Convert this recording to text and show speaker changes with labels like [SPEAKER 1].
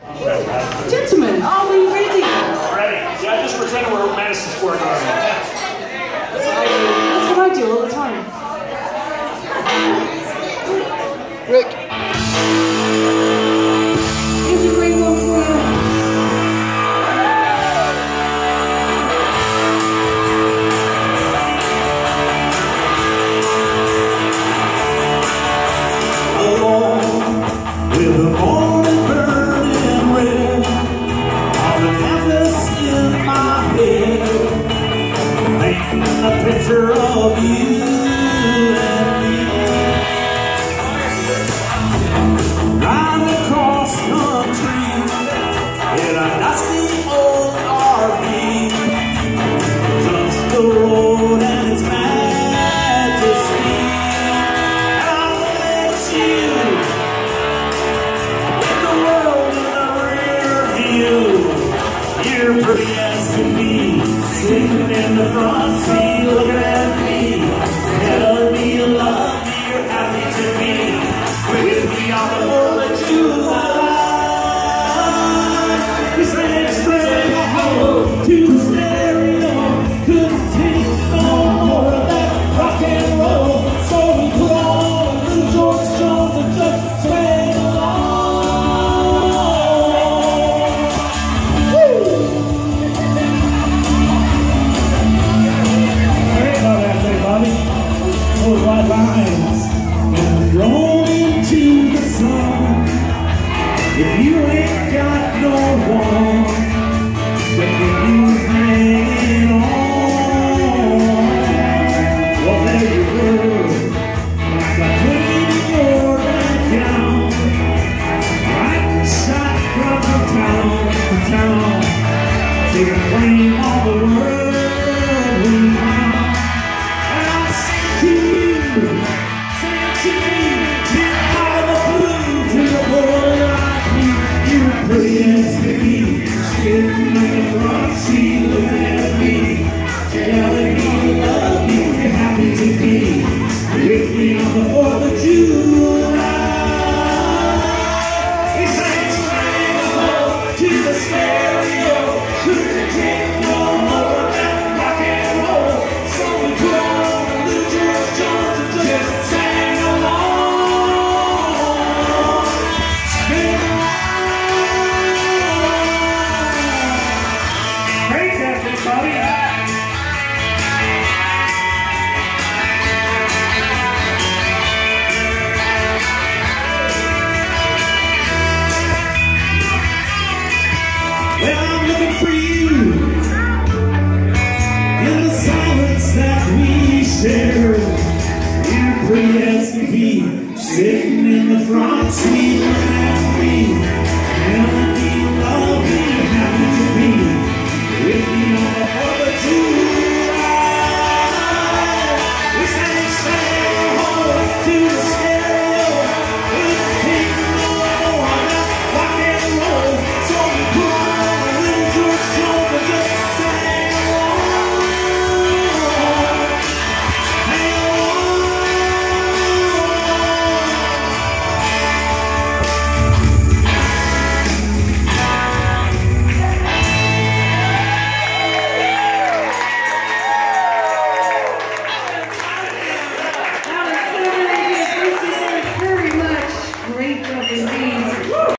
[SPEAKER 1] Gentlemen, are we ready?
[SPEAKER 2] Ready. Yeah, I just pretend we're at Madison Square Garden.
[SPEAKER 1] That's what I do all the time.
[SPEAKER 3] Rick.
[SPEAKER 4] love you. ain't got no one you on Well, there you were Like a a gown Right from town. To town To the world Hallelujah. Sitting in the front seat.